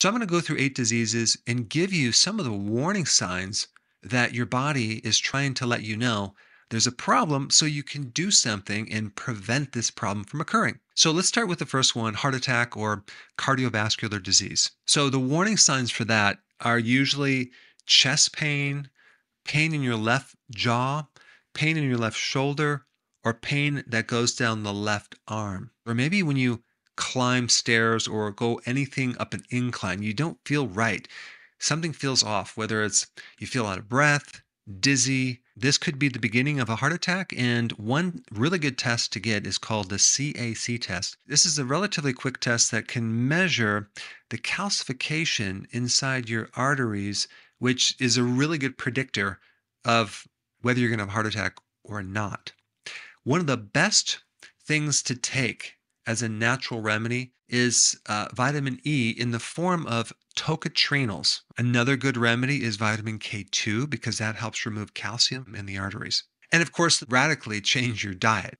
So I'm going to go through eight diseases and give you some of the warning signs that your body is trying to let you know there's a problem so you can do something and prevent this problem from occurring. So let's start with the first one heart attack or cardiovascular disease. So the warning signs for that are usually chest pain, pain in your left jaw, pain in your left shoulder, or pain that goes down the left arm. Or maybe when you climb stairs or go anything up an incline, you don't feel right. Something feels off, whether it's you feel out of breath, dizzy. This could be the beginning of a heart attack. And one really good test to get is called the CAC test. This is a relatively quick test that can measure the calcification inside your arteries, which is a really good predictor of whether you're going to have a heart attack or not. One of the best things to take as a natural remedy is uh, vitamin E in the form of tocotrienols. Another good remedy is vitamin K2 because that helps remove calcium in the arteries. And of course, radically change your diet.